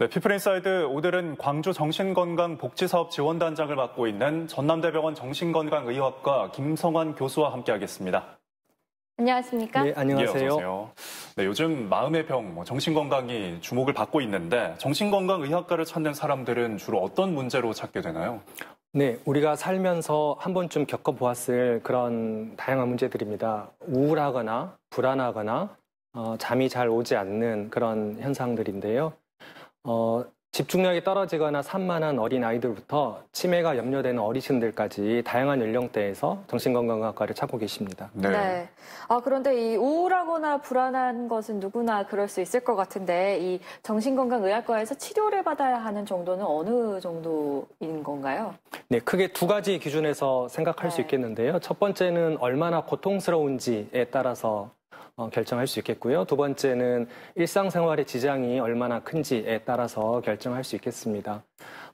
네, 피플인사이드 오늘은 광주 정신건강복지사업 지원단장을 맡고 있는 전남대병원 정신건강의학과 김성완 교수와 함께하겠습니다. 안녕하십니까? 네, 안녕하세요. 예, 네, 요즘 마음의 병, 뭐 정신건강이 주목을 받고 있는데 정신건강의학과를 찾는 사람들은 주로 어떤 문제로 찾게 되나요? 네, 우리가 살면서 한 번쯤 겪어보았을 그런 다양한 문제들입니다. 우울하거나 불안하거나 어, 잠이 잘 오지 않는 그런 현상들인데요. 어, 집중력이 떨어지거나 산만한 어린 아이들부터 치매가 염려되는 어르신들까지 다양한 연령대에서 정신건강학과를 찾고 계십니다. 네. 네. 아, 그런데 이 우울하거나 불안한 것은 누구나 그럴 수 있을 것 같은데 이 정신건강의학과에서 치료를 받아야 하는 정도는 어느 정도인 건가요? 네, 크게 두 가지 기준에서 생각할 네. 수 있겠는데요. 첫 번째는 얼마나 고통스러운지에 따라서 어, 결정할 수 있겠고요. 두 번째는 일상생활의 지장이 얼마나 큰지에 따라서 결정할 수 있겠습니다.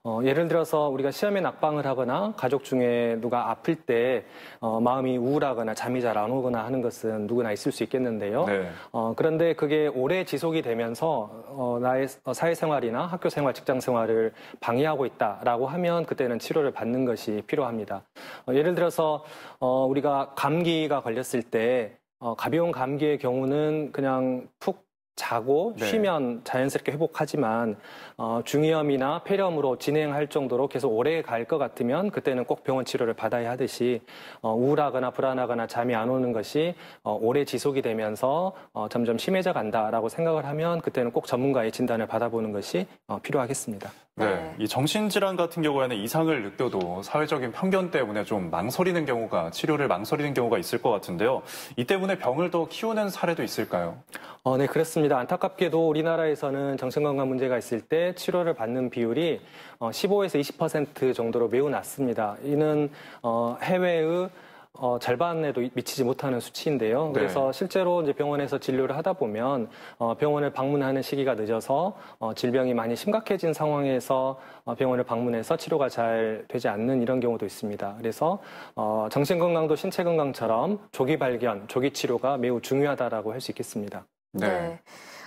어, 예를 들어서 우리가 시험에 낙방을 하거나 가족 중에 누가 아플 때 어, 마음이 우울하거나 잠이 잘 안 오거나 하는 것은 누구나 있을 수 있겠는데요. 네. 어, 그런데 그게 오래 지속이 되면서 어, 나의 사회생활이나 학교생활, 직장생활을 방해하고 있다라고 하면 그때는 치료를 받는 것이 필요합니다. 어, 예를 들어서 어, 우리가 감기가 걸렸을 때 어, 가벼운 감기의 경우는 그냥 푹 자고 네. 쉬면 자연스럽게 회복하지만 어, 중이염이나 폐렴으로 진행할 정도로 계속 오래 갈 것 같으면 그때는 꼭 병원 치료를 받아야 하듯이 어, 우울하거나 불안하거나 잠이 안 오는 것이 어, 오래 지속이 되면서 어, 점점 심해져 간다라고 생각을 하면 그때는 꼭 전문가의 진단을 받아보는 것이 어, 필요하겠습니다. 네. 네. 이 정신질환 같은 경우에는 이상을 느껴도 사회적인 편견 때문에 좀 망설이는 경우가, 치료를 망설이는 경우가 있을 것 같은데요. 이 때문에 병을 더 키우는 사례도 있을까요? 어, 네, 그렇습니다. 안타깝게도 우리나라에서는 정신건강 문제가 있을 때 치료를 받는 비율이 어, 15에서 20% 정도로 매우 낮습니다. 이는 어, 해외의 어, 절반에도 미치지 못하는 수치인데요. 네. 그래서 네. 실제로 이제 병원에서 진료를 하다 보면 어, 병원을 방문하는 시기가 늦어서 어, 질병이 많이 심각해진 상황에서 어, 병원을 방문해서 치료가 잘 되지 않는 이런 경우도 있습니다. 그래서 어, 정신 건강도 신체 건강처럼 조기 발견, 조기 치료가 매우 중요하다라고 할 수 있겠습니다. 네. 네.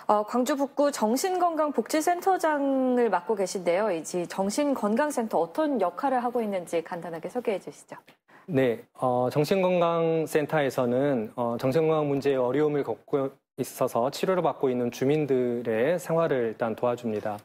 어, 광주 북구 정신건강복지센터장을 맡고 계신데요. 이제 정신건강센터 어떤 역할을 하고 있는지 간단하게 소개해 주시죠. 네, 어, 정신건강센터에서는 어, 정신건강 문제의 어려움을 겪고 있어서 치료를 받고 있는 주민들의 생활을 일단 도와줍니다.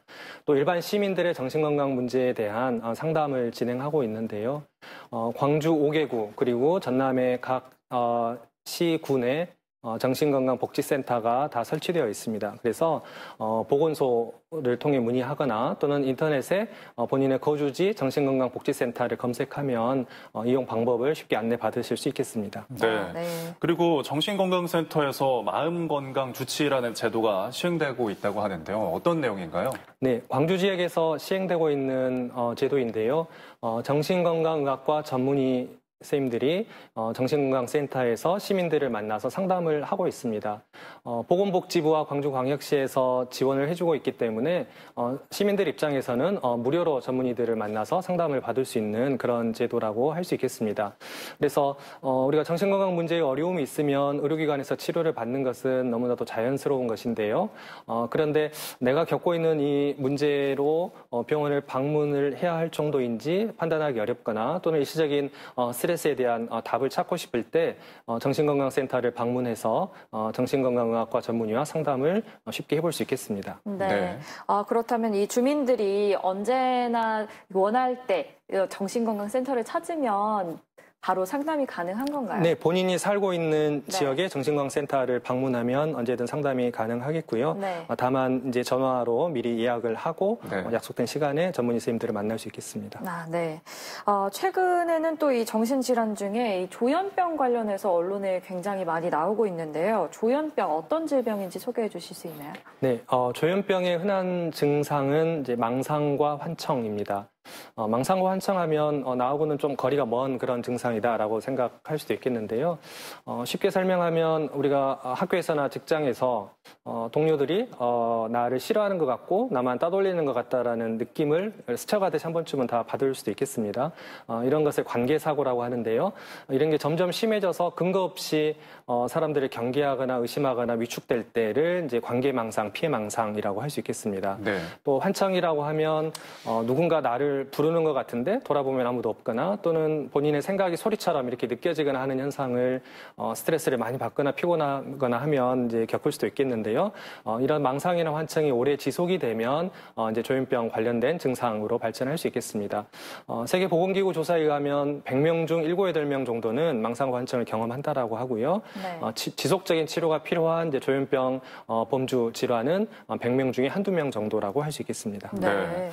또 일반 시민들의 정신건강 문제에 대한 어, 상담을 진행하고 있는데요. 어, 광주 5개구 그리고 전남의 각 어, 시군에 어, 정신건강복지센터가 다 설치되어 있습니다. 그래서 어, 보건소를 통해 문의하거나 또는 인터넷에 어, 본인의 거주지 정신건강복지센터를 검색하면 어, 이용 방법을 쉽게 안내 받으실 수 있겠습니다. 네. 아, 네. 그리고 정신건강센터에서 마음건강 주치라는 제도가 시행되고 있다고 하는데요. 어떤 내용인가요? 네, 광주 지역에서 시행되고 있는 어, 제도인데요. 어, 정신건강의학과 전문의 선생님들이 어, 정신건강센터에서 시민들을 만나서 상담을 하고 있습니다. 어, 보건복지부와 광주광역시에서 지원을 해주고 있기 때문에 어, 시민들 입장에서는 어, 무료로 전문의들을 만나서 상담을 받을 수 있는 그런 제도라고 할 수 있겠습니다. 그래서 어, 우리가 정신건강 문제에 어려움이 있으면 의료기관에서 치료를 받는 것은 너무나도 자연스러운 것인데요. 어, 그런데 내가 겪고 있는 이 문제로 병원을 방문을 해야 할 정도인지 판단하기 어렵거나 또는 일시적인 스트레스 스트레스에 대한 어, 답을 찾고 싶을 때 어, 정신건강센터를 방문해서 어, 정신건강의학과 전문의와 상담을 쉽게 해볼 수 있겠습니다. 네. 네. 아, 그렇다면 이 주민들이 언제나 원할 때 정신건강센터를 찾으면 바로 상담이 가능한 건가요? 네, 본인이 살고 있는 네. 지역의 정신건강센터를 방문하면 언제든 상담이 가능하겠고요. 네. 어, 다만 이제 전화로 미리 예약을 하고 네. 어, 약속된 시간에 전문의 선생님들을 만날 수 있겠습니다. 아, 네. 어, 최근에는 또 이 정신질환 중에 이 조현병 관련해서 언론에 굉장히 많이 나오고 있는데요. 조현병 어떤 질병인지 소개해 주실 수 있나요? 네, 어, 조현병의 흔한 증상은 이제 망상과 환청입니다. 어, 망상과 환청하면 어, 나하고는 좀 거리가 먼 그런 증상이다라고 생각할 수도 있겠는데요. 어, 쉽게 설명하면 우리가 학교에서나 직장에서 어, 동료들이 어, 나를 싫어하는 것 같고 나만 따돌리는 것 같다라는 느낌을 스쳐가듯이 한 번쯤은 다 받을 수도 있겠습니다. 어, 이런 것을 관계사고라고 하는데요. 이런 게 점점 심해져서 근거 없이 어, 사람들을 경계하거나 의심하거나 위축될 때를 이제 관계망상, 피해망상이라고 할 수 있겠습니다. 네. 또 환청이라고 하면 어, 누군가 나를 부르는 것 같은데 돌아보면 아무도 없거나 또는 본인의 생각이 소리처럼 이렇게 느껴지거나 하는 현상을 어, 스트레스를 많이 받거나 피곤하거나 하면 이제 겪을 수도 있겠는데요. 어, 이런 망상이나 환청이 오래 지속이 되면 어, 이제 조현병 관련된 증상으로 발전할 수 있겠습니다. 어, 세계보건기구 조사에 의하면 100명 중 7, 8명 정도는 망상과 환청을 경험한다라고 하고요. 네. 어, 지, 지속적인 치료가 필요한 이제 조현병 어, 범주 질환은 어, 100명 중에 한두 명 정도라고 할 수 있겠습니다. 네. 네.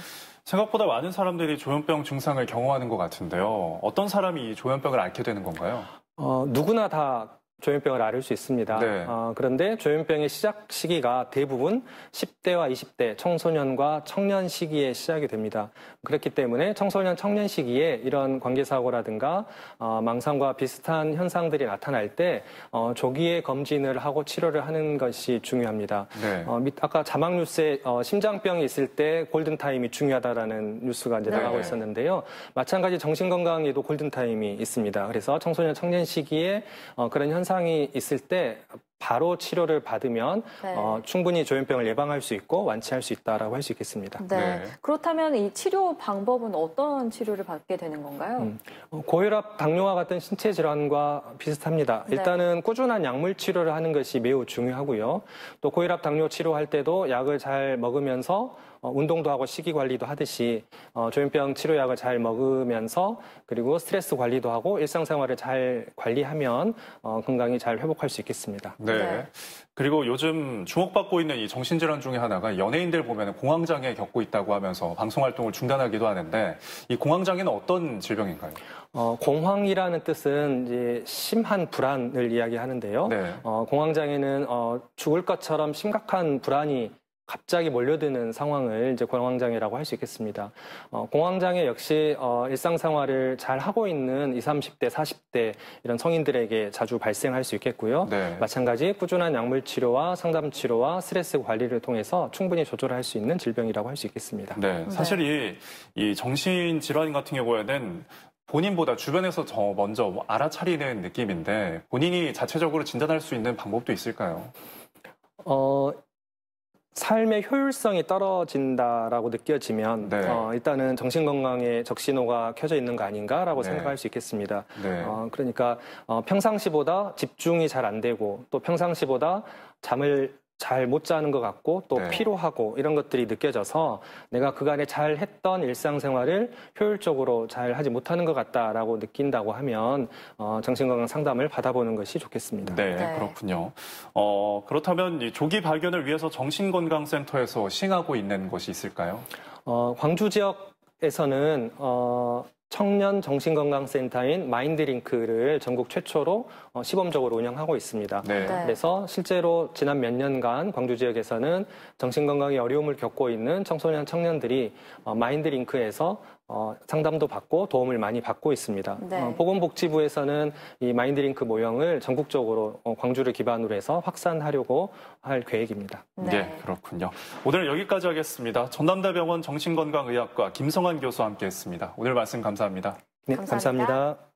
생각보다 많은 사람들이 조현병 증상을 경험하는 것 같은데요. 어떤 사람이 이 조현병을 앓게 되는 건가요? 어, 누구나 다 조현병을 앓을 수 있습니다. 네. 어, 그런데 조현병의 시작 시기가 대부분 10대와 20대 청소년과 청년 시기에 시작이 됩니다. 그렇기 때문에 청소년 청년 시기에 이런 관계사고라든가 어, 망상과 비슷한 현상들이 나타날 때 어, 조기에 검진을 하고 치료를 하는 것이 중요합니다. 네. 어, 밑- 아까 자막 뉴스에 어, 심장병이 있을 때 골든 타임이 중요하다라는 뉴스가 이제 네. 나가고 있었는데요. 마찬가지 정신 건강에도 골든 타임이 있습니다. 그래서 청소년 청년 시기에 어, 그런 현상 이 있을 때 바로 치료를 받으면 네. 어, 충분히 조현병을 예방할 수 있고 완치할 수 있다라고 할 수 있겠습니다. 네. 네. 그렇다면 이 치료 방법은 어떤 치료를 받게 되는 건가요? 음. 어, 고혈압, 당뇨와 같은 신체 질환과 비슷합니다. 네. 일단은 꾸준한 약물 치료를 하는 것이 매우 중요하고요. 또 고혈압, 당뇨 치료할 때도 약을 잘 먹으면서 어, 운동도 하고 식이 관리도 하듯이 어, 조현병 치료약을 잘 먹으면서 그리고 스트레스 관리도 하고 일상생활을 잘 관리하면 어, 건강이 잘 회복할 수 있겠습니다. 네. 네. 그리고 요즘 주목받고 있는 이 정신질환 중에 하나가 연예인들 보면 공황장애 겪고 있다고 하면서 방송 활동을 중단하기도 하는데 이 공황장애는 어떤 질병인가요? 어, 공황이라는 뜻은 이제 심한 불안을 이야기하는데요. 네. 어, 공황장애는 어, 죽을 것처럼 심각한 불안이 갑자기 몰려드는 상황을 이제 공황장애라고 할 수 있겠습니다. 어, 공황장애 역시 어, 일상생활을 잘 하고 있는 20, 30대, 40대 이런 성인들에게 자주 발생할 수 있겠고요. 네. 마찬가지 꾸준한 약물 치료와 상담 치료와 스트레스 관리를 통해서 충분히 조절할 수 있는 질병이라고 할 수 있겠습니다. 네. 사실 이, 이 정신 질환 같은 경우에는 본인보다 주변에서 더 먼저 뭐 알아차리는 느낌인데 본인이 자체적으로 진단할 수 있는 방법도 있을까요? 어, 삶의 효율성이 떨어진다라고 느껴지면 네. 어, 일단은 정신 건강에 적신호가 켜져 있는 거 아닌가라고 네. 생각할 수 있겠습니다. 네. 어, 그러니까 어, 평상시보다 집중이 잘 안 되고 또 평상시보다 잠을 잘 못 자는 것 같고 또 네. 피로하고 이런 것들이 느껴져서 내가 그간에 잘 했던 일상생활을 효율적으로 잘 하지 못하는 것 같다라고 느낀다고 하면 어, 정신건강 상담을 받아보는 것이 좋겠습니다. 네, 네. 그렇군요. 어, 그렇다면 이 조기 발견을 위해서 정신건강센터에서 시행하고 있는 것이 있을까요? 어, 광주 지역 에서는 어, 청년 정신건강센터인 마인드링크를 전국 최초로 어, 시범적으로 운영하고 있습니다. 네. 네. 그래서 실제로 지난 몇 년간 광주 지역에서는 정신건강에 어려움을 겪고 있는 청소년 청년들이 어, 마인드링크에서 어, 상담도 받고 도움을 많이 받고 있습니다. 네. 어, 보건복지부에서는 이 마인드링크 모형을 전국적으로 어, 광주를 기반으로 해서 확산하려고 할 계획입니다. 네. 그렇군요. 오늘 여기까지 하겠습니다. 전남대병원 정신건강의학과 김성완 교수와 함께했습니다. 오늘 말씀 감사합니다. 네, 감사합니다. 감사합니다.